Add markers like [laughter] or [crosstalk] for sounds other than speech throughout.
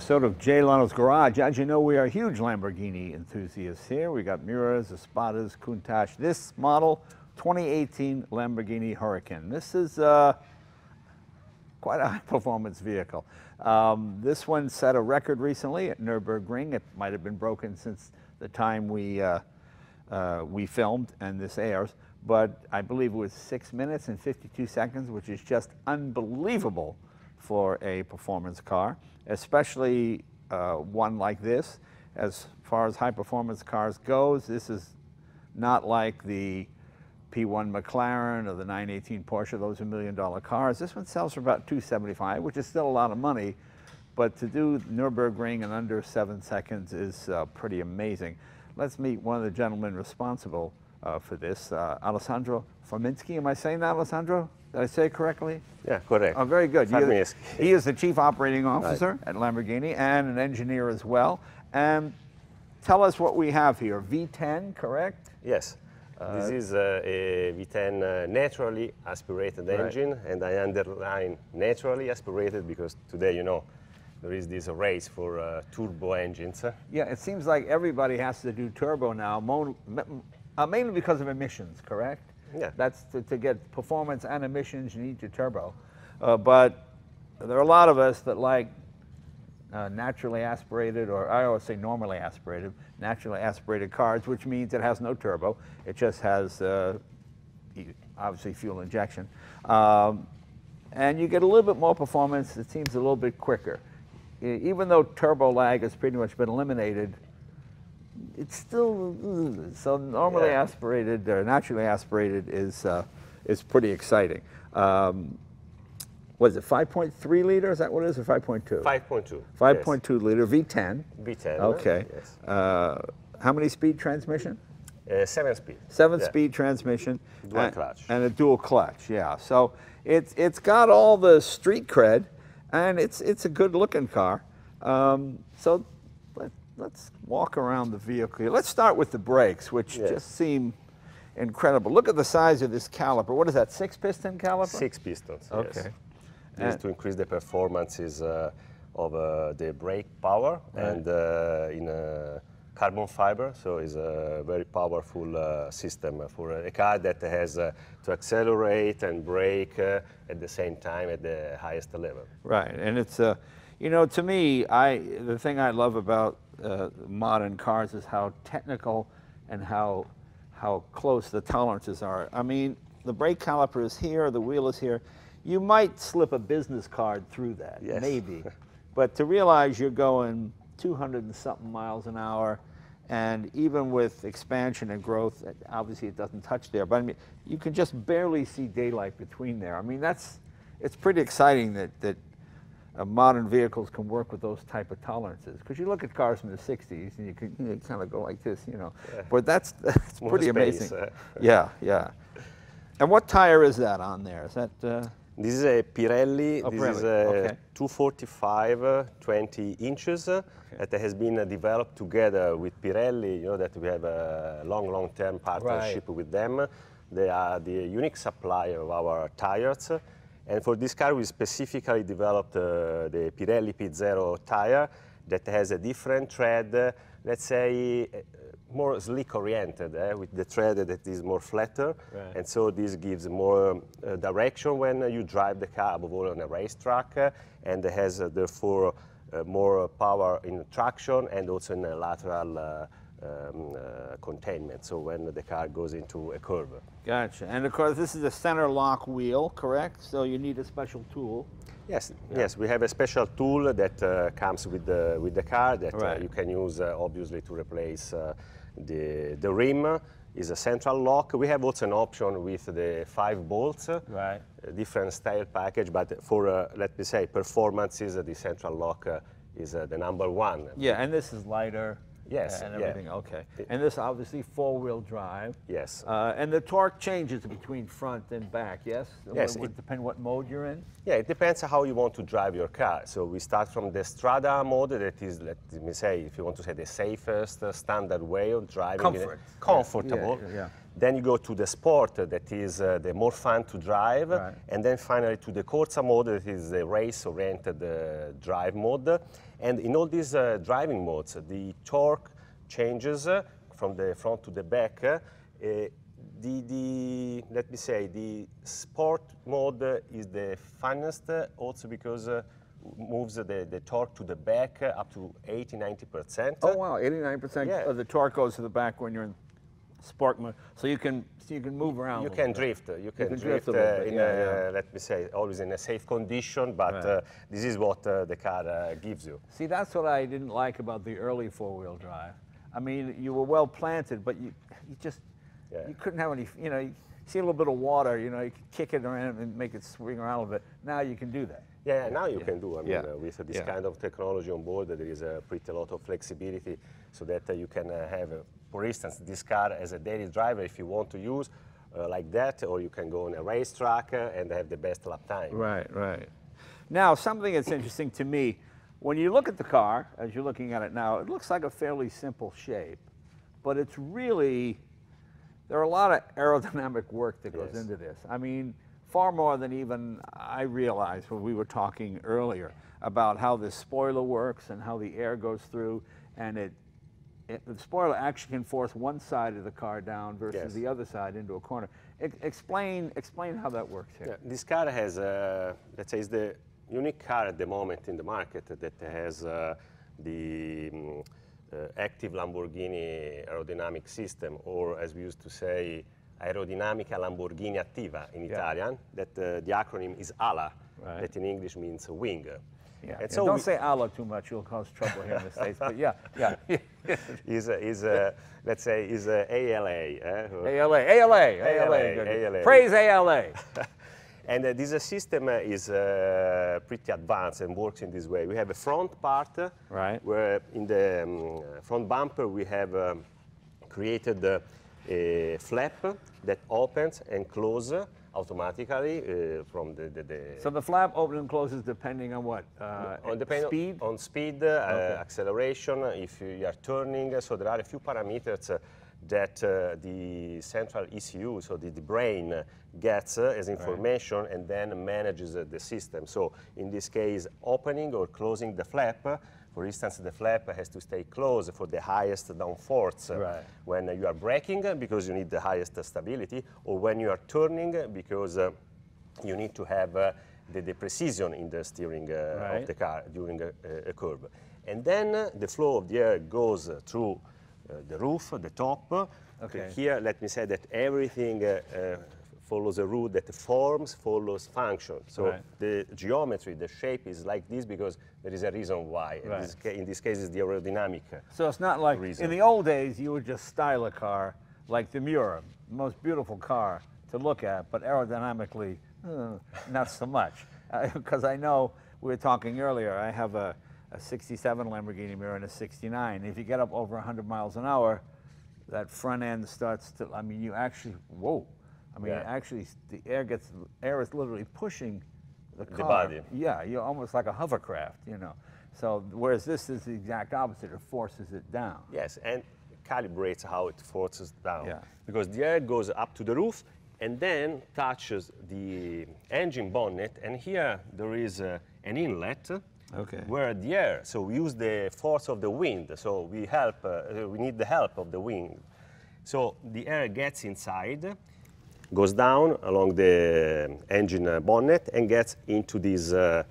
episode of Jay Leno's Garage. As you know, we are huge Lamborghini enthusiasts here. We got Miuras, Espadas, Countach. This model, 2018 Lamborghini Huracan. This is uh, quite a [laughs] high-performance vehicle. Um, this one set a record recently at Nürburgring. It might have been broken since the time we, uh, uh, we filmed and this airs, but I believe it was six minutes and 52 seconds, which is just unbelievable for a performance car, especially uh, one like this. As far as high performance cars goes, this is not like the P1 McLaren or the 918 Porsche, those are million dollar cars. This one sells for about 275, which is still a lot of money, but to do Nürburgring in under seven seconds is uh, pretty amazing. Let's meet one of the gentlemen responsible uh, for this, uh, Alessandro Farmeschi. Am I saying that, Alessandro? Did I say it correctly? Yeah, correct. Oh, very good. He is, he is the chief operating officer at Lamborghini and an engineer as well. And tell us what we have here. V10, correct? Yes. this is uh, a V10 uh, naturally aspirated Right. engine, and I underline naturally aspirated because today, you know, there is this race for uh, turbo engines. Yeah, it seems like everybody has to do turbo now, mo- uh, mainly because of emissions, correct? Yeah. That's to, to get performance and emissions, you need your turbo. Uh, but there are a lot of us that like uh, naturally aspirated, or I always say normally aspirated, naturally aspirated cars, which means it has no turbo. It just has uh, obviously fuel injection. Um, and you get a little bit more performance. It seems a little bit quicker. Even though turbo lag has pretty much been eliminated, it's still so normally Yeah. aspirated or naturally aspirated is uh, is pretty exciting. Um, was it 5.3 liter? Is that what it is, or 5.2? 5.2. 5.2 liter V10. V10. Okay. Yes. Uh, how many speed transmission? Uh, seven speed. Seven Yeah. speed transmission. Dual and, clutch. And a dual clutch, yeah. So it's it's got all the street cred, and it's it's a good looking car. Um, so let's walk around the vehicle. here. Let's start with the brakes, which Yes. just seem incredible. Look at the size of this caliper. What is that? Six piston caliper? Six pistons. Yes. Okay. This is to increase the performances uh, of uh, the brake power and uh, in uh, carbon fiber. So it's a very powerful uh, system for a car that has uh, to accelerate and brake uh, at the same time at the highest level. Right, and it's uh, you know, to me, I the thing I love about uh, modern cars is how technical and how how close the tolerances are. I mean, the brake caliper is here, the wheel is here. You might slip a business card through that, Yes. maybe, [laughs] but to realize you're going 200 and something miles an hour. And even with expansion and growth, obviously it doesn't touch there. But I mean, you can just barely see daylight between there. I mean, that's it's pretty exciting that that uh, modern vehicles can work with those type of tolerances. Because you look at cars from the '60s and you can you know, kind of go like this, you know. Yeah. But that's [laughs] that's More pretty space, amazing. uh. yeah, yeah. And what tire is that on there? Is that? Uh, This is a Pirelli. Oh, this is Pirelli, a okay. 245 uh, 20 inches uh, that has been uh, developed together with Pirelli. You know that we have a long, long-term partnership with them. They are the unique supplier of our tires. And for this car, we specifically developed uh, the Pirelli P0 tire that has a different tread, uh, let's say, uh, more slick oriented, eh, with the tread that is more flatter. Right. And so this gives more uh, direction when you drive the car, above all on a racetrack, uh, and has uh, therefore more power in traction and also in a lateral uh, um, uh, containment. So when the car goes into a curve. gotcha. And of course, this is a center lock wheel, correct? So you need a special tool. Yes, yes, we have a special tool that uh, comes with the with the car that Right. uh, you can use uh, obviously to replace uh, the the rim. Is a central lock. We have also an option with the five bolts, uh, Right. a different style package, but for uh, let me say performances, uh, the central lock uh, is uh, the number one. Yeah, and this is lighter. Yes, And yeah. everything. Okay. And this obviously four-wheel drive. Yes. Uh, and the torque changes between front and back. Yes. Yes, would it- depend what mode you're in. Yeah, it depends on how you want to drive your car. So we start from the Strada mode, that is, let me say, if you want to say the safest uh, standard way of driving. Comfort. Comfortable. Yeah, yeah, yeah. Then you go to the sport, uh, that is uh, the more fun to drive. Right. And then finally to the Corsa mode, that is the race-oriented uh, drive mode. And in all these uh, driving modes, the torque changes uh, from the front to the back. Uh, the, the, let me say, the sport mode is the funnest uh, also because uh, moves the, the torque to the back uh, up to 80, 90%. Oh wow, 89% Yeah. of the torque goes to the back when you're in sport mode. So you can so you can move around. You a can drift. uh, You can, can drift, drift uh, in yeah, a, yeah. let me say, always in a safe condition. But Right. uh, this is what uh, the car uh, gives you. See, that's what I didn't like about the early four-wheel drive. I mean, you were well planted, but you you just Yeah. you couldn't have any. You know, you see a little bit of water. You know, you could kick it around and make it swing around a little bit. Now you can do that. Yeah, now you can do. I mean, Yeah. uh, with this Yeah. kind of technology on board, there is a pretty lot of flexibility, so that uh, you can uh, have, uh, for instance, this car as a daily driver if you want to use uh, like that, or you can go on a racetrack uh, and have the best lap time. Right, right. Now, something that's interesting to me, when you look at the car, as you're looking at it now, it looks like a fairly simple shape, but it's really, there are a lot of aerodynamic work that goes Yes. into this. I mean, far more than even I realized when we were talking earlier about how the spoiler works and how the air goes through, and it, it the spoiler actually can force one side of the car down versus Yes. the other side into a corner. Ex- explain, explain how that works here. Yeah, this car has, uh, let's say, is the unique car at the moment in the market that has uh, the mm, uh, active Lamborghini aerodynamic system, or as we used to say, Aerodinamica Lamborghini Attiva in Yeah. Italian. That uh, the acronym is ALA, Right. that in English means wing. Yeah. And yeah, don't we- say Allah too much; you'll cause trouble here in the states. But yeah, yeah. is uh, is uh, let's say is uh, ALA. eh? ALA, ALA, ALA. good. ALA. Praise ALA. [laughs] And uh, this uh, system uh, is uh, pretty advanced and works in this way. We have a front part uh, Right. where in the um, front bumper we have um, created uh, a flap that opens and closes automatically uh, from the, the, the So the flap opens and closes depending on what? Uh, on depend speed. on speed, uh, Okay. acceleration, if you are turning. So there are a few parameters uh, that uh, the central ECU, so the, the brain, uh, gets uh, as information and then manages uh, the system. So in this case, opening or closing the flap. For instance, the flap has to stay closed for the highest downforce uh, Right. when you are braking uh, because you need the highest stability, or when you are turning uh, because uh, you need to have uh, the, the precision in the steering uh, Right. of the car during a, a- curve. And then the flow of the air goes through the roof, the top. Okay. Here, let me say that everything follows a rule that forms follows function. So Right. the geometry, the shape is like this because there is a reason why. In, Right. this, ca- in this case, it's the aerodynamic. uh, So it's not like reason. in the old days you would just style a car like the Miura, the most beautiful car to look at, but aerodynamically, uh, not so much. [laughs] Because I know we were talking earlier. I have a, a '67 Lamborghini Miura and a '69. If you get up over 100 miles an hour, that front end starts to. I mean, you actually whoa. I mean, Yeah. actually, the air gets air is literally pushing the car. The body. Yeah, you're almost like a hovercraft, you know. So whereas this is the exact opposite, it forces it down. Yes, and calibrates how it forces down. Yeah. Because the air goes up to the roof and then touches the engine bonnet, and here there is uh, an inlet. Okay. Where the air, so we use the force of the wind, so we help, uh, we need the help of the wind. So the air gets inside, goes down along the engine uh, bonnet, and gets into this uh,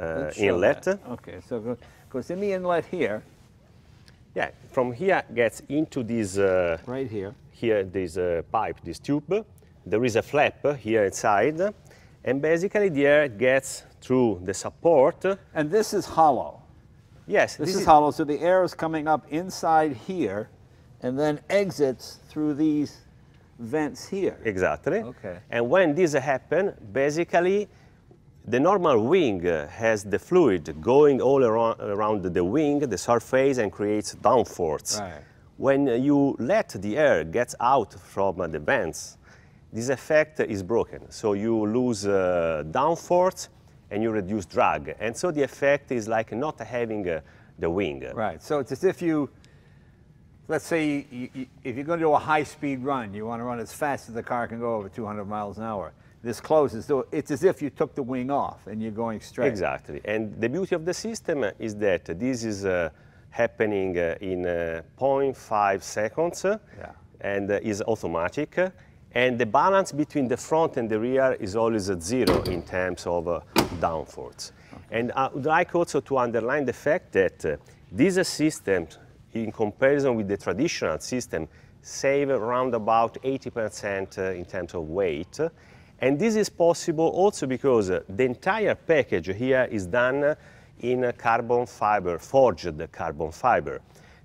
uh, inlet. that. Okay, so go- goes in the inlet here, Yeah, from here gets into this uh, right here. here this uh, pipe, this tube. There is a flap here inside, and basically the air gets through the support. And this is hollow. Yes, This, is, hollow, so the air is coming up inside here and then exits through these vents here. Exactly. Okay. And when this happens, basically, the normal wing uh, has the fluid going all around, around the wing, the surface, and creates downforce. Right. When you let the air get out from the vents, this effect is broken. So you lose uh, downforce and you reduce drag. And so the effect is like not having uh, the wing. Right, so it's as if you let's say you, you, if you're going to do a high-speed run, you want to run as fast as the car can go over 200 miles an hour. This closes, so it's as if you took the wing off and you're going straight. Exactly. And the beauty of the system is that this is uh, happening uh, in uh, 0.5 seconds Yeah. and uh, is automatic. And the balance between the front and the rear is always at zero in terms of uh, downforce. And I would like also to underline the fact that uh, this system, in comparison with the traditional system, save around about 80% uh, in terms of weight. And this is possible also because uh, the entire package here is done in a carbon fiber, forged carbon fiber.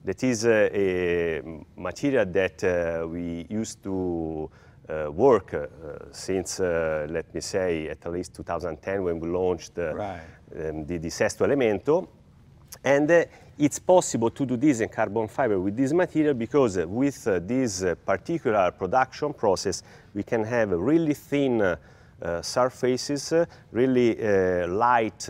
That is uh, a material that uh, we used to uh, work uh, since, uh, let me say, at least 2010 when we launched Right. um, the, the Sesto Elemento. And it's possible to do this in carbon fiber with this material because with uh, this uh, particular production process, we can have really thin uh, surfaces, really light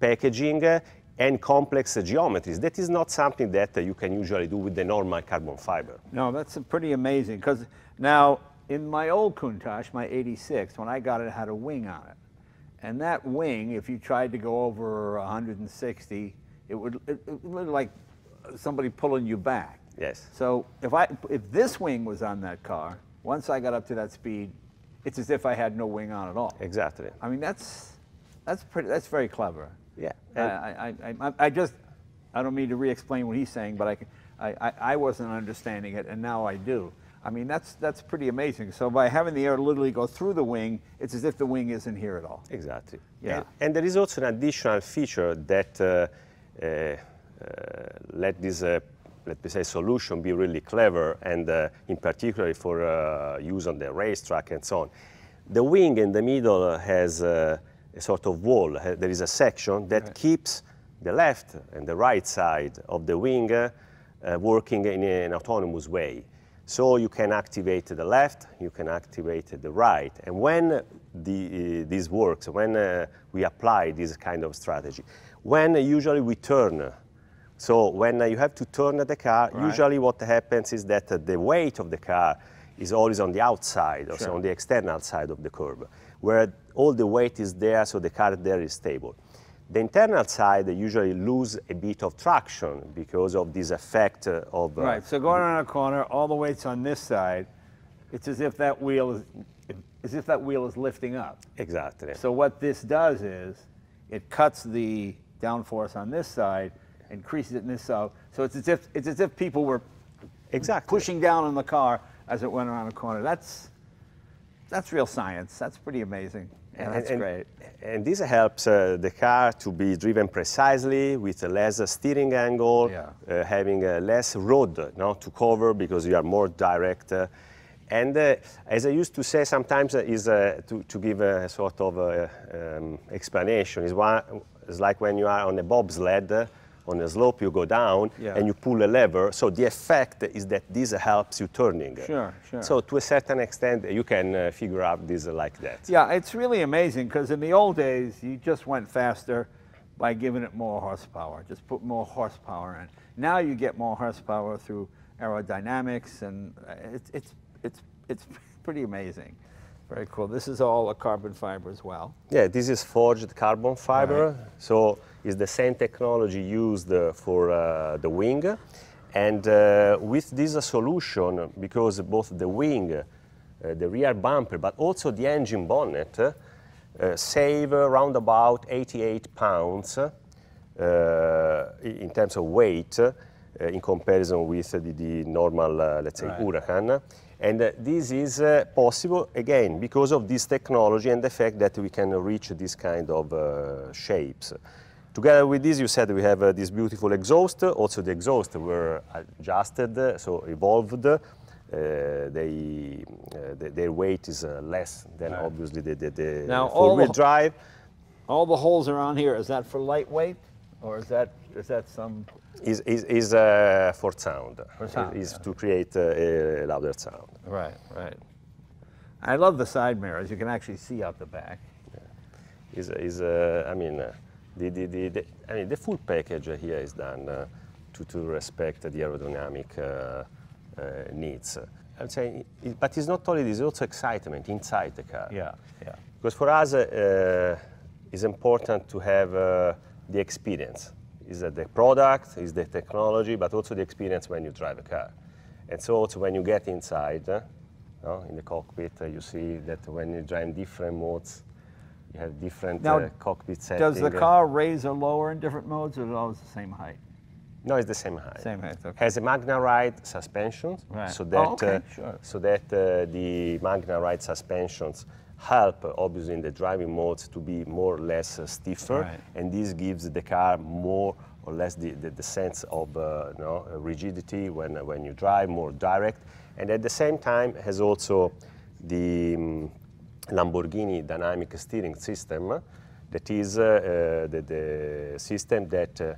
packaging, and complex geometries. That is not something that you can usually do with the normal carbon fiber. No, that's pretty amazing. Because now, in my old Countach, my 86, when I got it, it had a wing on it. And that wing, if you tried to go over 160, it would, it, it like somebody pulling you back. Yes. So if I if this wing was on that car, once I got up to that speed, it's as if I had no wing on at all. Exactly. I mean that's that's pretty that's very clever. Yeah. I, I, I, I, just I don't mean to re-explain what he's saying, but I, I, I, wasn't understanding it, and now I do. I mean that's that's pretty amazing. So by having the air literally go through the wing, it's as if the wing isn't here at all. Exactly. Yeah. And, and there is also an additional feature that uh, let this, uh, let me say, solution be really clever, and uh, in particular for uh, use on the racetrack and so on. The wing in the middle has uh, a sort of wall. Uh, There is a section that Right. keeps the left and the right side of the wing uh, uh, working in an autonomous way. So you can activate the left, you can activate the right. And when the, uh, this works, when uh, we apply this kind of strategy, when usually we turn, so when you have to turn the car, Right. usually what happens is that the weight of the car is always on the outside, or so on the external side of the curb, where all the weight is there, so the car there is stable. The internal side usually lose a bit of traction because of this effect of uh, Right. So going around a corner, all the weight's on this side. It's as if that wheel is as if that wheel is lifting up. exactly. So what this does is it cuts the downforce on this side, increases it in this side. So it's as if it's as if people were exactly. pushing down on the car as it went around a corner. That's that's real science. That's pretty amazing. Yeah, And- that's and, great. And this helps uh, the car to be driven precisely with a less steering angle, Yeah. uh, having uh, less road no, to cover because you are more direct. uh, and uh, as I used to say sometimes, uh, is uh, to, to give a sort of uh, um, explanation. Is one, it's like when you are on a bobsled, uh, on a slope you go down Yeah. and you pull a lever. So the effect is that this helps you turning. Sure, sure. So to a certain extent, you can uh, figure out this like that. Yeah, it's really amazing because in the old days, you just went faster by giving it more horsepower, just put more horsepower in. Now you get more horsepower through aerodynamics, and uh, it's, it's, it's, it's [laughs] pretty amazing. Very cool. This is all a carbon fiber as well. Yeah, this is forged carbon fiber, so it's the same technology used uh, for uh, the wing. And uh, with this uh, solution, because both the wing, uh, the rear bumper, but also the engine bonnet uh, save around about 88 pounds in terms of weight in comparison with the, the normal, uh, let's say, Right. Huracan. And uh, this is uh, possible, again, because of this technology and the fact that we can reach this kind of uh, shapes. Together with this, you said we have uh, this beautiful exhaust. Also, the exhaust were adjusted, uh, so evolved. Uh, they, uh, the- their weight is uh, less than Right. obviously the, the, the Now, four-wheel drive. All the holes around here, is that for lightweight? Or is that, is that some, is, is, is uh, for sound. For sound, Is yeah. to create uh, a louder sound. right, right. I love the side mirrors. You can actually see out the back. Is, is uh, I mean, uh, the, the, the, the, I mean, the full package here is done uh, to to, respect the aerodynamic uh, uh, needs. I'd say, it, but it's not only this, it's also excitement inside the car. Yeah, yeah. Because for us, uh, it's important to have uh, the experience. Is that the product, is the technology, but also the experience when you drive a car. And so also when you get inside, uh, in the cockpit, uh, you see that when you drive in different modes, you have different Now, uh, cockpit settings. Does the car raise or lower in different modes, or is it always the same height? No, it's the same height. Same height, okay. Has a MagneRide suspension, Right. so Oh, that okay, uh, sure. so that uh, the MagneRide suspensions help, obviously, in the driving modes to be more or less uh, stiffer, Right. and this gives the car more or less the, the, the sense of uh, you know, rigidity when uh, when you drive, more direct, and at the same time has also the um, Lamborghini dynamic steering system that is uh, uh, the, the system that uh,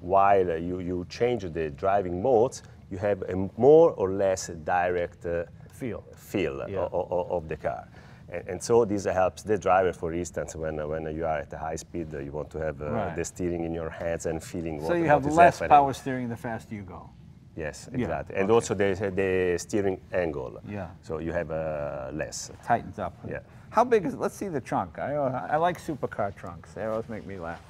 while you, you change the driving modes, you have a more or less direct uh, Feel. feel Yeah. o- o- of the car. And, and so this helps the driver, for instance, when, when you are at a high speed, uh, you want to have uh, Right. the steering in your hands and feeling So what, you have less happening. power steering the faster you go. Yes, Yeah, exactly. And okay. also the, the steering angle. Yeah. So you have uh, less. Tightens up. Yeah. How big is? Let's see the trunk. I I like supercar trunks. They always make me laugh.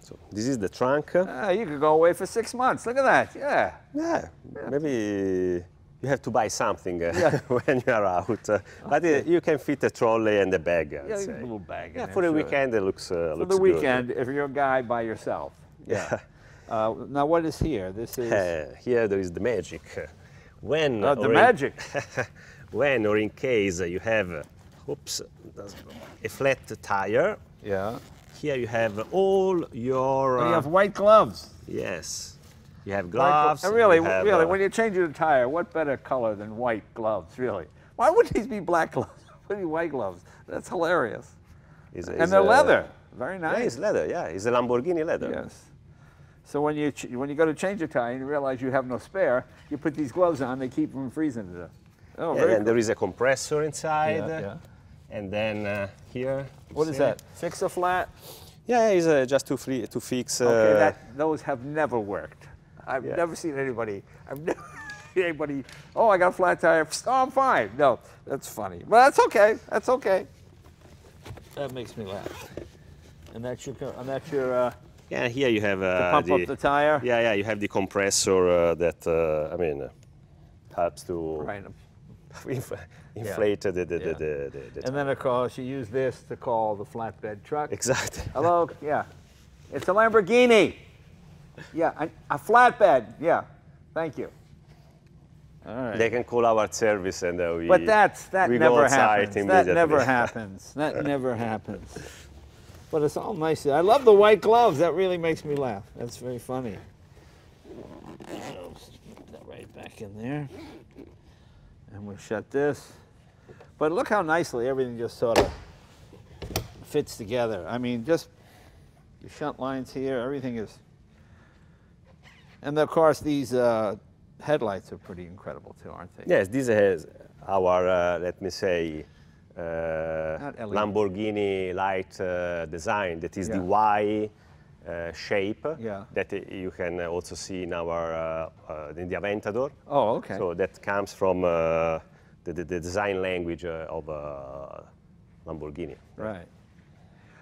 So this is the trunk. Ah, you could go away for six months. Look at that. Yeah. Yeah, maybe you have to buy something uh, Yeah. [laughs] when you are out. uh, But uh, you can fit a trolley and a bag. I'd Yeah, say. a little bag. Yeah, for the sure. weekend it looks uh, For looks the good. weekend, if you're a guy by yourself. [laughs] Yeah. Uh, now what is here? This is Uh, here there is the magic. When uh, the magic. [laughs] when or in case you have, oops, a flat tire. Yeah. Here you have all your. Oh, you uh, have white gloves. yes. You have gloves. and really, have, really, uh, when you change your tire, what better color than white gloves? Really? Why wouldn't these be black gloves? [laughs] Be white gloves? That's hilarious. is- And is, they're uh, leather. Very Yeah, nice. it's leather. Yeah, it's a Lamborghini leather. Yes. So when you ch- when you go to change a tire and you realize you have no spare, you put these gloves on. They keep from freezing to death. Oh, Yeah, very and cool. there is a compressor inside. Yeah, yeah. And then uh, here. What is that? Fix a flat. Yeah, it's uh, just to, free, to fix. Uh, Okay, that, those have never worked. I've Yeah. never seen anybody. I've [laughs] never seen anybody. Oh, I got a flat tire. Oh, I'm fine. No, that's funny. But that's okay. That's okay. That makes me laugh. And that's your. And that's your. Uh, yeah, here you have. to Uh, pump up the tire. Yeah, yeah, you have the compressor uh, that uh, I mean uh, helps to Right. [laughs] inf- inflate the, the, the, Yeah. the, the, the And then of course you use this to call the flatbed truck. exactly. Hello. [laughs] Yeah. It's a Lamborghini. Yeah. A, a flatbed. Yeah. Thank you. All right. They can call our service and uh, we. But that's that we never happens. That never [laughs] happens. That never happens. But it's all nice. I love the white gloves. That really makes me laugh. That's very funny. So, put that right back in there. And we'll shut this. But look how nicely everything just sort of fits together. I mean, just the shut lines here, everything is. And of course, these uh, headlights are pretty incredible too, aren't they? Yes, this is our, uh, let me say, uh, Lamborghini light uh, design. That is Yeah. the Y uh, shape Yeah. that uh, you can uh, also see in our uh, uh, in the Aventador. Oh, okay. So that comes from uh, the, the, design language uh, of uh, Lamborghini. Right.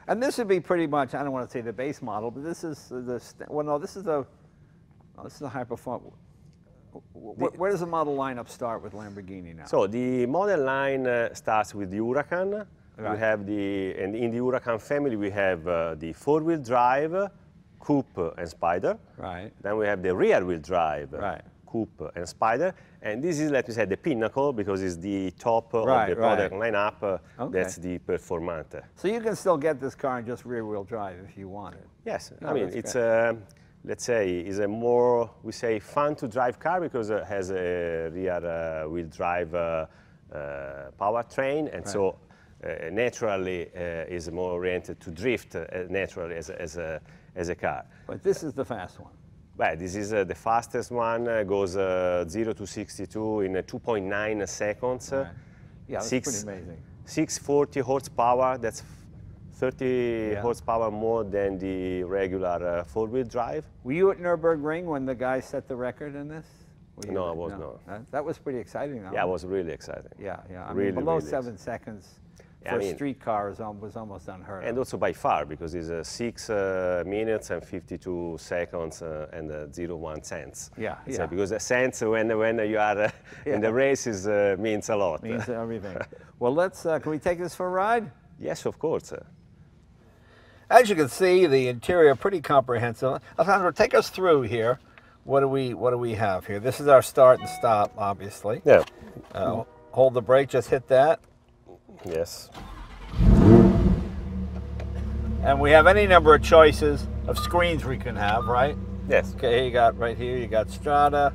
And this would be pretty much, I don't want to say the base model, but this is the, st- well, no, this is the, oh, this is the high performance. Where, does the model lineup start with Lamborghini now? So the model line uh, starts with the Huracan. Right. We have the, and in the Huracan family we have uh, the four-wheel drive, coupe and spider. Right. Then we have the rear-wheel drive, Right. coupe and spider. And this is, let me say, the pinnacle because it's the top Right, of the right. product lineup. Uh, Okay. That's the Performante. So you can still get this car in just rear-wheel drive if you wanted. Yes, Oh, I mean it's a, let's say, is a more we say fun to drive car because it has a rear uh, wheel drive uh, uh, powertrain, and so uh, naturally uh, is more oriented to drift uh, naturally as a, as a as a car. But this is the fast one. Well, this is uh, the fastest one. Uh, goes uh, 0 to 62 in uh, 2.9 seconds. uh, Right. Yeah, that's Six- pretty amazing. 640 horsepower. That's 30 Yeah. horsepower more than the regular uh, four-wheel drive. Were you at Nürburgring when the guy set the record in this? No, I was not. Uh, that was pretty exciting. Though. Yeah, it was really exciting. Yeah, yeah. I Really, mean, below really seven seconds for I a mean- street car is, was almost unheard And of. also by far, because it's uh, six uh, minutes and 52 seconds uh, and uh, zero one cents. Yeah, So yeah. because a cents when when you are uh, Yeah. in the races uh, means a lot. Means everything. [laughs] well, let's. Uh, can we take this for a ride? yes, of course. As you can see, the interior pretty comprehensive. Alessandro, take us through here. What do we What do we have here? This is our start and stop, obviously. Yeah. Uh, hold the brake. Just hit that. Yes. And we have any number of choices of screens we can have, right? Yes. Okay, you got right here. You got Strada.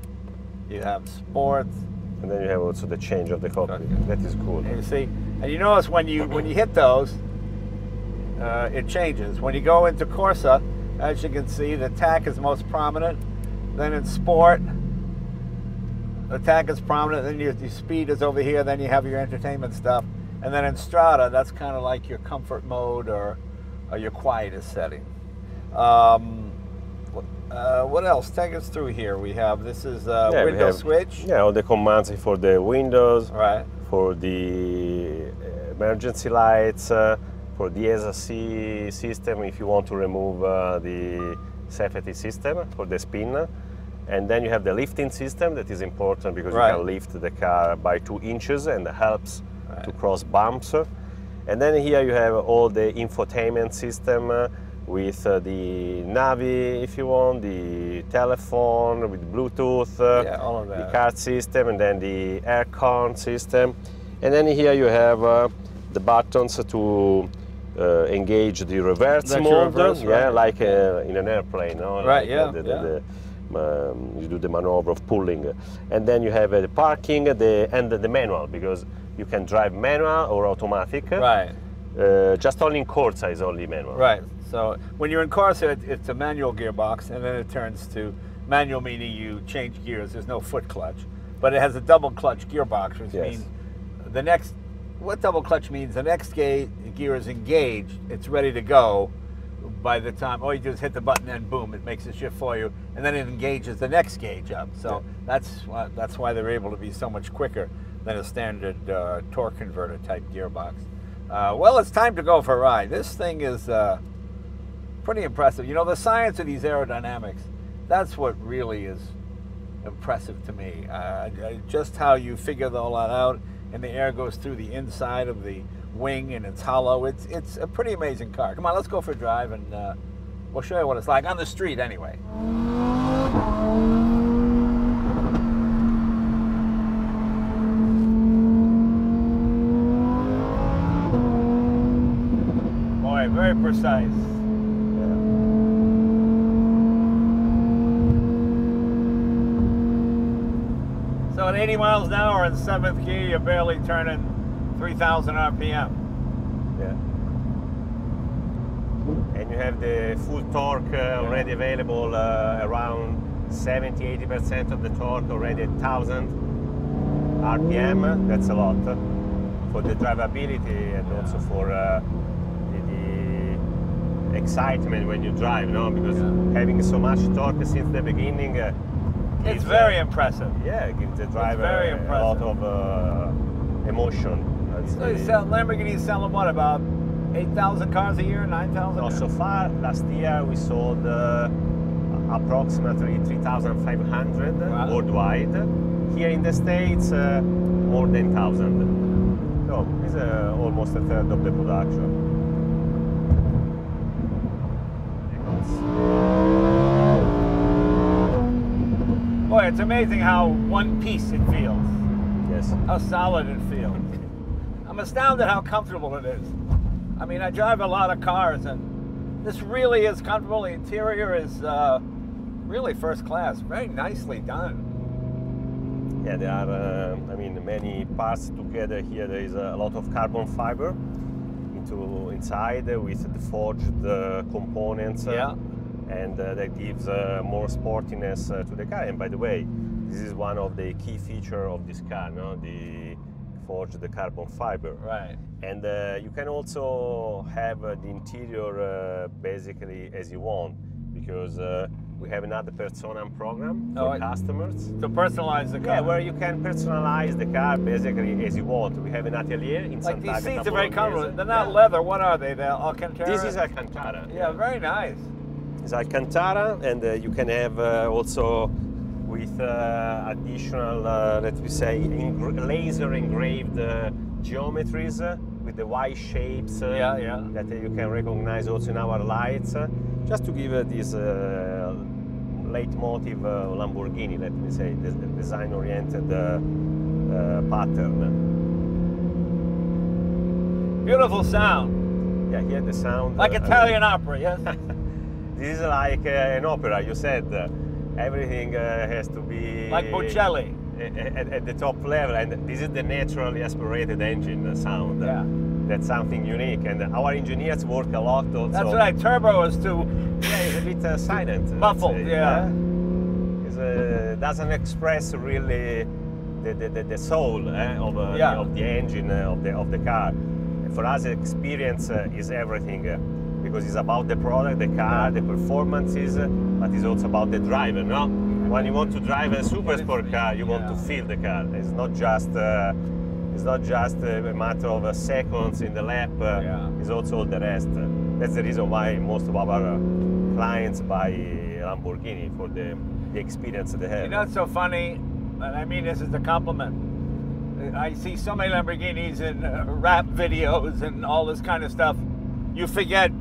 You have Sports. And then you have also the change of the cockpit. Okay. That is cool. And you see, and you notice when you when you hit those, uh, it changes. When you go into Corsa, as you can see, the tach is most prominent. Then in Sport, the tach is prominent. Then your, your speed is over here. Then you have your entertainment stuff. And then in Strada, that's kind of like your comfort mode or, or your quietest setting. Um, uh, what else? Take us through here. We have this is uh, Yeah, window have- switch. Yeah, all the commands for the windows, right. for the emergency lights, uh, for the SRC system if you want to remove uh, the safety system for the spin. And then you have the lifting system that is important because Right. you can lift the car by two inches and helps to cross bumps. And then here you have all the infotainment system uh, with uh, the Navi, if you want, the telephone with Bluetooth, uh, Yeah, all of the card system, and then the aircon system. And then here you have uh, the buttons to uh, engage the reverse your mode, reverse, yeah, right. like uh, in an airplane, no? Right, Like, yeah, uh, the, yeah. the, the, um, you do the maneuver of pulling, and then you have uh, the parking, the and the manual because you can drive manual or automatic. Right. Uh, just only in Corsa is only manual. Right. So when you're in Corsa, it, it's a manual gearbox, and then it turns to manual, meaning you change gears. There's no foot clutch, but it has a double clutch gearbox, which Yes. means the next. What double clutch means? The next ga- gear is engaged. It's ready to go. By the time all you do is hit the button, and boom, it makes a shift for you, and then it engages the next gauge up. So Yeah. that's why, that's why they're able to be so much quicker than a standard uh, torque converter type gearbox. Uh, well, it's time to go for a ride. This thing is uh, pretty impressive. You know, the science of these aerodynamics, that's what really is impressive to me. Uh, uh, just how you figure all that out, and the air goes through the inside of the wing and it's hollow. It's, it's a pretty amazing car. Come on, let's go for a drive and uh, we'll show you what it's like on the street anyway. Boy, very precise. So at 80 miles an hour in seventh gear, you're barely turning 3,000 RPM. Yeah. And you have the full torque uh, already available uh, around 70 80% of the torque already at 1000 RPM. That's a lot uh, for the drivability and also for uh, the, the excitement when you drive, no? Because Yeah. having so much torque since the beginning. Uh, It's gives, very uh, impressive. yeah, it gives the driver very a lot of uh, emotion. I'd So you say. sell, Lamborghini's selling what, about 8,000 cars a year, 9,000? No, so far last year we sold uh, approximately 3,500 Wow. worldwide. Here in the States, uh, more than 1,000. So it's uh, almost a third of the production. Boy, it's amazing how one piece it feels, Yes. how solid it feels. I'm astounded how comfortable it is. I mean, I drive a lot of cars, and this really is comfortable. The interior is uh, really first class, very nicely done. Yeah, there are, uh, I mean, many parts together here. There is a lot of carbon fiber into inside with the forged uh, components. uh, Yeah. And uh, that gives uh, more sportiness to the car. And by the way, this is one of the key feature of this car, no? The forged the carbon fiber. Right. And uh, you can also have uh, the interior uh, basically as you want because uh, we have another Personam program for Oh, customers. To personalize the car. Yeah, where you can personalize the car basically as you want. We have an atelier in like these seats are very comfortable. They're not Yeah. leather. What are they? They're Alcantara. This is Alcantara. yeah, very nice. It's Alcantara, and uh, you can have uh, also with uh, additional, uh, let me say, laser engraved uh, geometries uh, with the Y shapes uh, Yeah, yeah. that you can recognize also in our lights, just to give this uh, leitmotiv Lamborghini, let me say, des- design-oriented uh, uh, pattern. Beautiful sound. Yeah, here the sound. Like Italian opera, yes? [laughs] This is like an opera. You said everything uh, has to be like Bocelli. At, at the top level, and this is the naturally aspirated engine sound. Yeah. That's something unique, and our engineers work a lot also. That's right. Turbo is too. Yeah, it's a bit uh, silent. Muffled, say, yeah. It's, uh, doesn't express really the, the, the, soul eh, of, uh, Yeah. the, of the engine uh, of the of the car. For us, experience uh, is everything uh, because it's about the product, the car, the performances, but it's also about the driver. No, when you want to drive a super sport car, you want to feel the car. It's not just. Uh, it's not just uh, a matter of uh, seconds in the lap. Uh, Yeah. It's also all the rest. That's the reason why most of our uh, clients buy Lamborghini for the, the experience they have. You know, it's so funny, and I mean this as a compliment. I see so many Lamborghinis in rap videos and all this kind of stuff. You forget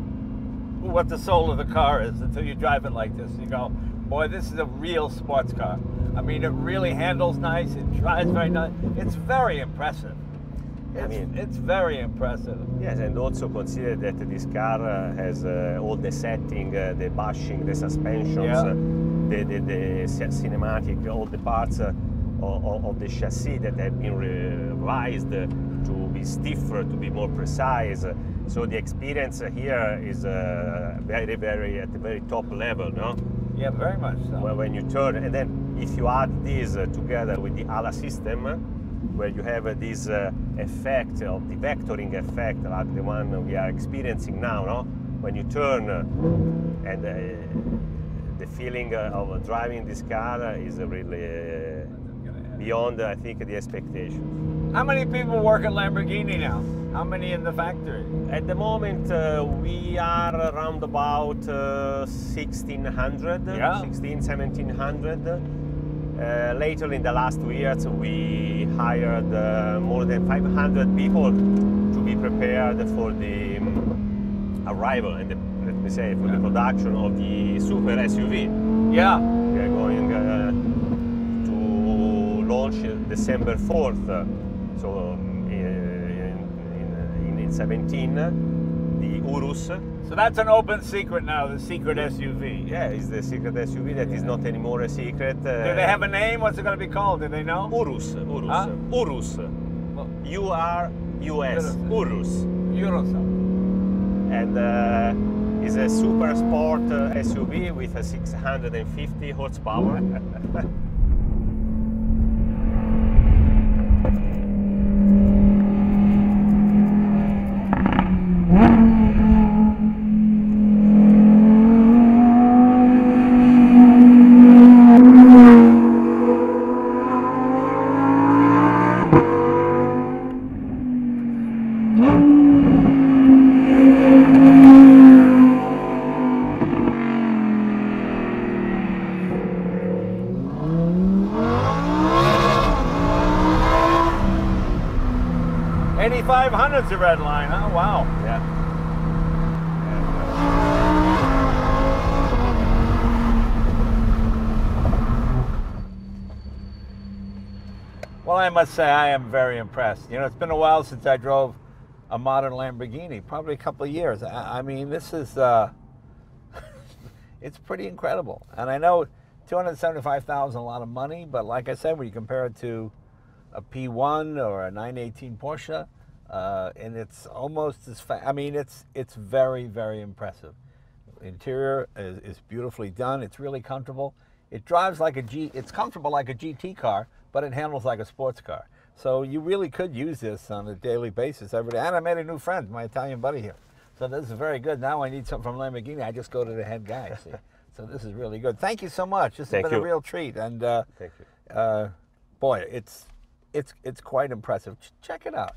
what the soul of the car is until you drive it like this. You go, boy, this is a real sports car. I mean, it really handles nice. It drives very nice. It's very impressive. It's, mean- it's very impressive. Yes, and also consider that this car uh, has uh, all the setting, uh, the bushing, the suspensions, Yeah. uh, the, the, the cinematic, all the parts uh, of, of the chassis that have been revised to be stiffer, to be more precise. So the experience here is uh, very, very at the very top level, no? Yeah, very much so. Well, when you turn, and then if you add this uh, together with the ALA system, uh, where you have uh, this uh, effect of the vectoring effect, like the one we are experiencing now, no? When you turn, uh, and uh, the feeling uh, of driving this car uh, is uh, really uh, beyond, I think, the expectations. How many people work at Lamborghini now? How many in the factory? At the moment, uh, we are around about uh, 1600, Yeah. 16, 1700. Uh, later in the last two years, we hired uh, more than 500 people to be prepared for the um, arrival and the, let me say for the production of the super SUV. Yeah. We are going uh, to launch December 4th, uh, so um, in, in, in 17, the Urus. So that's an open secret now, the secret SUV. Yeah, it's the secret SUV that is not anymore a secret. Uh, Do they have a name? What's it going to be called? Do they know? Urus? Urus. Huh? Urus. U R U S. Urus. Eurosong. And uh, is a super sport uh, SUV with a 650 horsepower. [laughs] Eighty-five hundred's the red line, huh? Wow. yeah. Well, I must say I am very impressed. You know, it's been a while since I drove a modern Lamborghini, probably a couple of years. I, I mean, this is uh, [laughs] it's pretty incredible. And I know 275,000 a lot of money, but like I said, when you compare it to a P1 or a 918 Porsche, uh, and it's almost as fast. I mean, it's it's very very impressive. Interior is, is beautifully done. It's really comfortable. It drives like a G. It's comfortable like a GT car, but it handles like a sports car. So you really could use this on a daily basis every day. And I made a new friend, my Italian buddy here. So this is very good. Now I need something from Lamborghini. I just go to the head guy. See? [laughs] so this is really good. Thank you so much. This Thank has been you. a real treat. And uh, Thank you. uh, boy, it's it's it's quite impressive. Ch- check it out.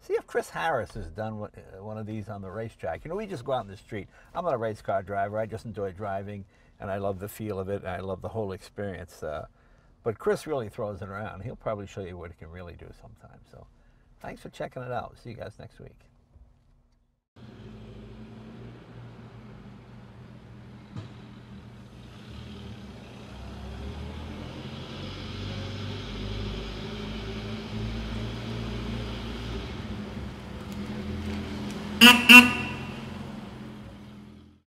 See if Chris Harris has done one, uh, one of these on the racetrack. You know, we just go out in the street. I'm not a race car driver. I just enjoy driving, and I love the feel of it, and I love the whole experience. But Chris really throws it around. He'll probably show you what he can really do sometime. So, thanks for checking it out. See you guys next week.